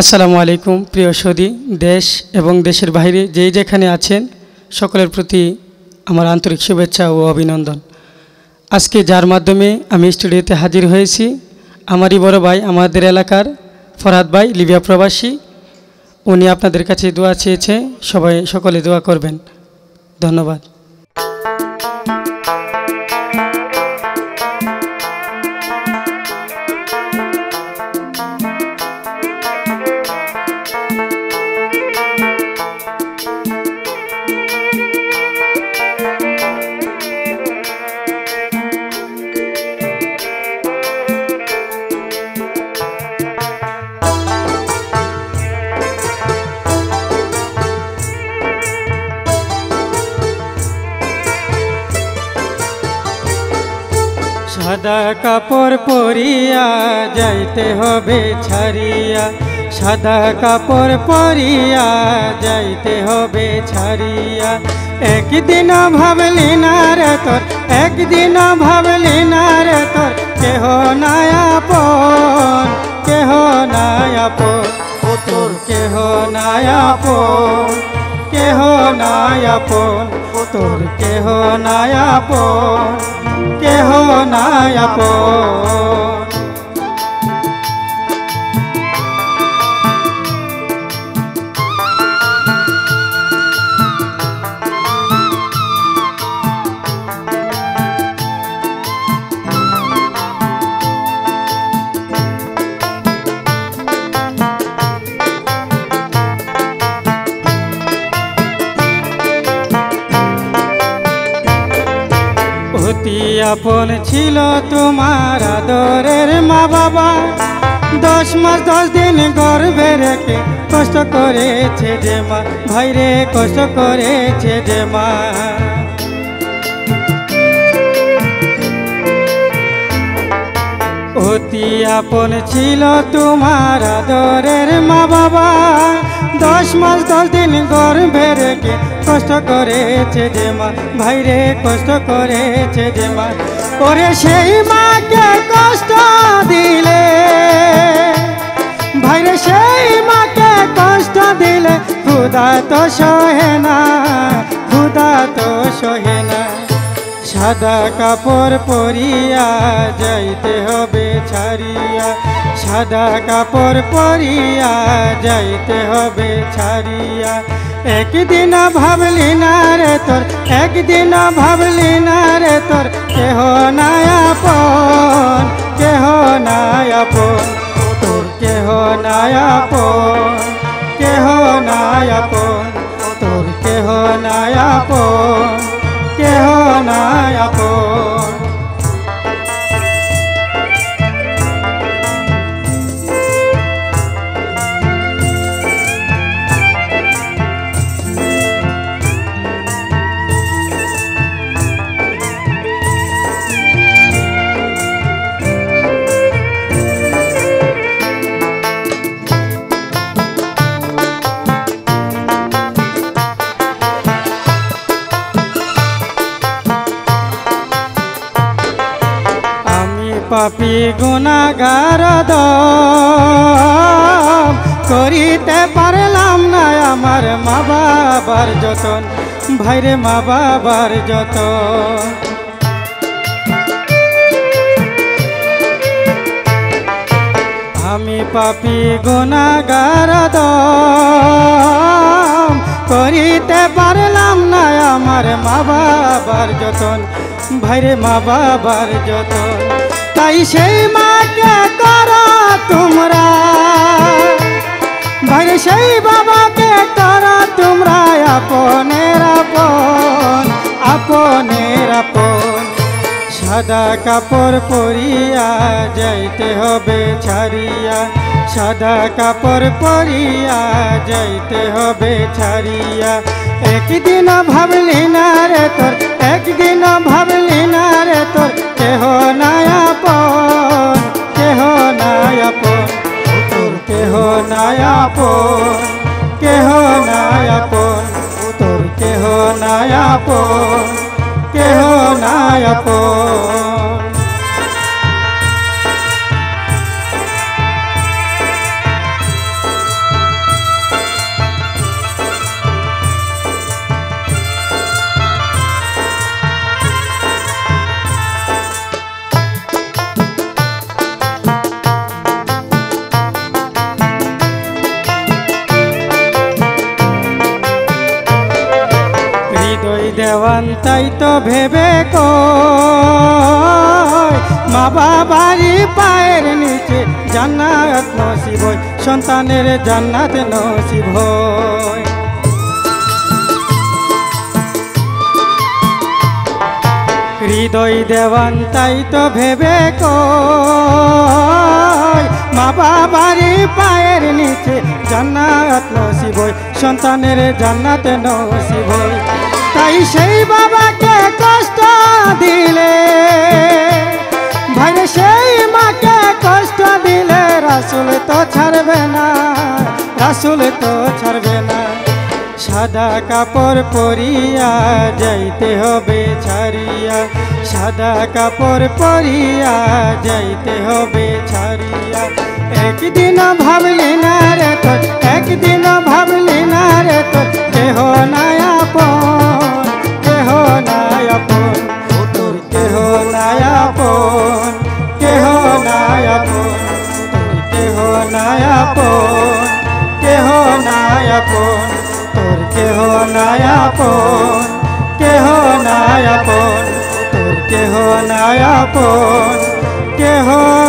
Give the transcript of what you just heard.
আসসালামু আলাইকুম, প্রিয় সৌদি, দেশ এবং দেশের বাইরে যেই যেখানে আছেন, সকলের প্রতি আমার আন্তরিক শুভেচ্ছা ও অভিনন্দন। আজকে যার মাধ্যমে আমি স্টুডিওতে হাজির হয়েছি, আমারই বড় ভাই আমাদের এলাকার ফরহাদ ভাই, লিবিয়া প্রবাসী। উনি আপনাদের কাছে দোয়া চেয়েছে, সবাই সকলে দোয়া করবেন। ধন্যবাদ। সাদা কাপড় পরিয়া যাইতে হবে ছাড়িয়া। সাদা কাপড় পরিয়া যাইতে হবে ছাড়িয়া। একদিন ভাবলি না রে তোর, একদিন ভাবলি না রে তোর, কেহ নায়াপন কেহ নায়াপন ও তোর কেহ নায়াপন কেহ নায়াপন ও তোর কেহ নায়াপন কেহ নায়াপন অতি আপন ছিল তোমার আদরের মা বাবা। দশ মাস, দশ দিন গর্বে রেখে কষ্ট করেছে যে মা, ভাইরে কষ্ট করেছে যে মা। অতি আপন ছিল তোমার আদরের মা বাবা। দশ মাস, দশ দিন গর্ভে রেখে কষ্ট করেছে যে মা, ভাইরে কষ্ট করেছে যে মা। ওরে সেই মাকে কষ্ট দিলে, ভাইরে সেই মাকে কষ্ট দিলে খুদা তো সহে না খুদা তো সহে না। সাদা কাপড় পরিয়া যাইতে হবে ছাড়িয়া। সাদা কাপড় পরিয়া যাইতে হবে ছাড়িয়া। একদিন ভাবলি না রে তোর, একদিন ভাবলি না রে তোর, কেহ নায়াপন কেহ নায়াপন তোর কেহ নায়াপন কেহ নায়াপন তোর কেহ নায়াপন পাপি গুণাগার করিতে পারলাম না আমার মা বাবার যতন। ভাইরে মা বাবার যতন। আমি পাপি গুণাগার করিতে পারলাম না আমার মা বাবার যতন। ভাইরে মা বাবার যতন। তাই সেই মাকে করো তোমরা। ভাইরে সেই বাবাকে করো তোমরা আপনের আপন আপনের আপন। সাদা কাপড় পরিয়া যাইতে হবে ছাড়িয়া। সাদা কাপড় পরিয়া যাইতে হবে ছাড়িয়া। একদিন ভাবলি না রে তোর একদিন ভাবলি না রে তোর, কেহ নায়াপন কেহ নায়াপন তোর কেহ নায়াপন কেহ নায়াপন তোর কেহ নায়াপন কেহ নায়াপন দেওয়ান তাই তো ভেবে কয় মা বাবারই পায়ের নিচে জান্নাত নসিব সন্তানের জান্নাত নসিব হৃদয় দেওয়ান তাই তো ভেবে মা বাবারই পায়ের নিচে জান্নাত নসিব সন্তানের জান্নাত নসিব তাই সেই বাবাকে কষ্ট দিলে, ভাইরে সেই মাকে কষ্ট দিলে, রাসুল তো ছাড়বে না, রাসুল তো ছাড়বে না। সাদা কাপড় পরিয়া যাইতে হবে ছাড়িয়া, সাদা কাপড় পরিয়া যাইতে হবে ছাড়িয়া। একদিন ভাবলি না রে তোর একদিন ভাবলি না রে তোর নায়াপন কেহ নায়াপন তোর কেহ নায়াপন কেহ নায়াপন তোর কেহ নায়াপন কেহ নায়াপন তোর কেহ নায়াপন কেহ না